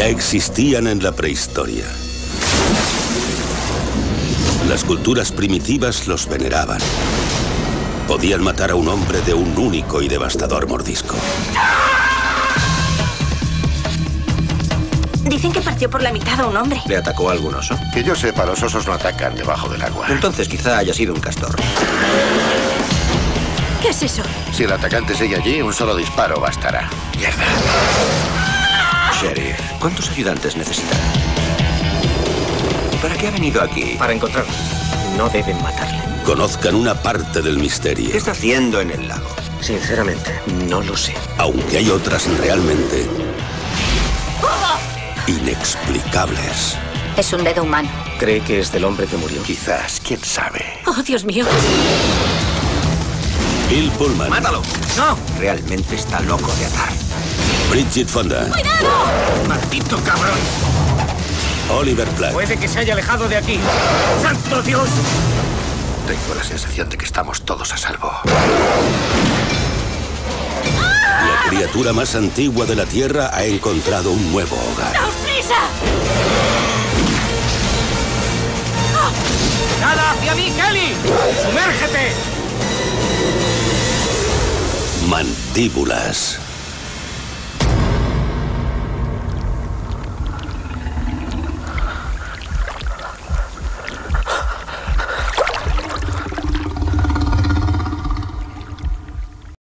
ya existían en la prehistoria. Las culturas primitivas los veneraban. Podían matar a un hombre de un único y devastador mordisco. Dicen que partió por la mitad a un hombre. ¿Le atacó a algún oso? Que yo sepa, los osos no atacan debajo del agua. Entonces quizá haya sido un castor. ¿Qué es eso? Si el atacante sigue allí, un solo disparo bastará. Mierda. ¿Cuántos ayudantes necesita? ¿Para qué ha venido aquí? Para encontrarlo. No deben matarle. Conozcan una parte del misterio. ¿Qué está haciendo en el lago? Sinceramente, no lo sé. Aunque hay otras realmente inexplicables. Es un dedo humano. ¿Cree que es del hombre que murió? Quizás, quién sabe. Oh, Dios mío. Bill Pullman, ¡Mátalo! ¡No! Realmente está loco de atar. Bridget Fonda, ¡Maldito cabrón! Oliver Platt, Puede que se haya alejado de aquí. ¡Santo Dios! Tengo la sensación de que estamos todos a salvo. la criatura más antigua de la Tierra ha encontrado un nuevo hogar. ¡Daos prisa! ¡Nada hacia mí, Kelly! ¡Sumérgete! Mandíbulas.